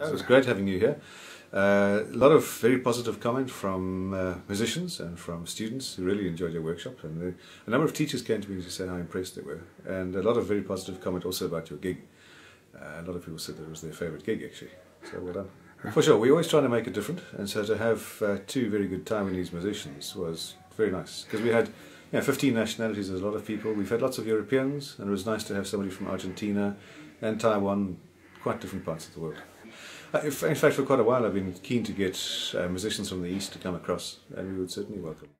It was great having you here. Uh, a lot of very positive comment from uh, musicians and from students who really enjoyed your workshop. And the, a number of teachers came to me to say how impressed they were. And a lot of very positive comment also about your gig. Uh, a lot of people said that it was their favourite gig actually. So well done. For sure, we always try to make it different. And so to have uh, two very good Taiwanese musicians was very nice. Because we had you know, 15 nationalities, there's a lot of people. We've had lots of Europeans. And it was nice to have somebody from Argentina and Taiwan, quite different parts of the world. Uh, in fact, for quite a while I've been keen to get uh, musicians from the East to come across, and we would certainly welcome.